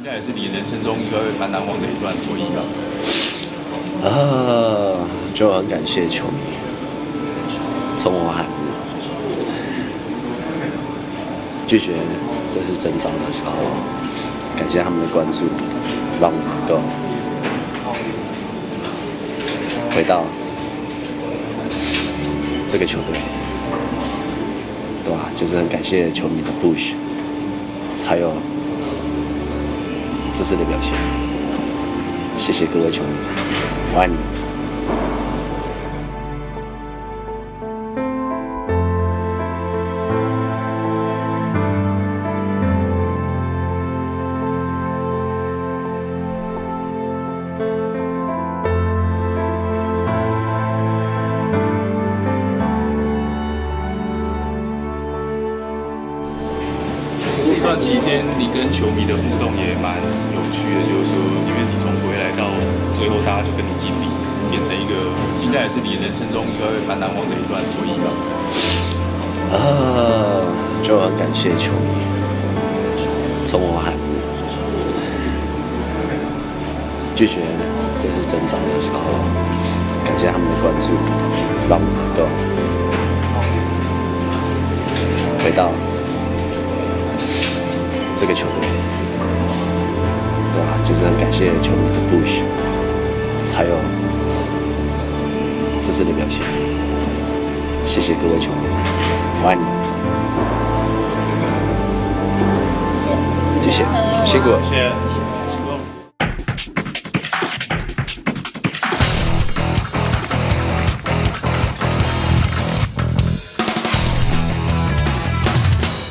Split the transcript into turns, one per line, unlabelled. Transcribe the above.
应该也是你人生中一个蛮难忘的一段回忆吧。
啊，就很感谢球迷，从我喊拒绝这次征召的时候，感谢他们的关注，让我能够回到这个球队，对吧？就是很感谢球迷的 push，还有自私的表现，谢谢各位球迷，我爱你。
这段期间，你跟球迷的互动也蛮有趣的，就是说，因为你从回来到最后，大家就跟你敬礼，变成一个应该也是你人生中一个蛮难忘的一段回忆吧。
啊，就很感谢球迷，从我喊拒绝这次征召的时候，感谢他们的关注，让我能够回到这个球队，对吧？就是很感谢球迷的 push，还有这次的表现，谢谢各位球迷，我爱你。谢谢，辛苦。